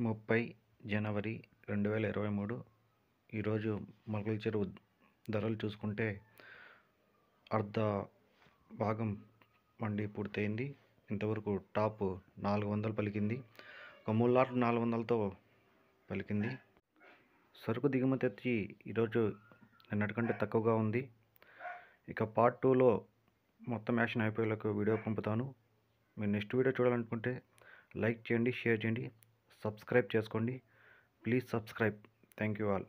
ముప్పై జనవరి రెండు వేల ఇరవై మూడు. ఈరోజు మొలకల చెరువు ధరలు చూసుకుంటే అర్ధ భాగం మండి పూర్తయింది. ఇంతవరకు టాప్ నాలుగు వందలు పలికింది. ఒక మూడు లాట్లు నాలుగు వందలతో పలికింది. సరుకు దిగుమతి వచ్చి ఈరోజు నిన్నటికంటే తక్కువగా ఉంది. ఇక పార్ట్ టూలో మొత్తం యాక్షన్ అయిపోయేలకు వీడియో పంపుతాను. మీరు నెక్స్ట్ వీడియో చూడాలనుకుంటే లైక్ చేయండి షేర్ చేయండి. సబ్స్క్రైబ్ చేసుకోండి. Please subscribe. Thank you all.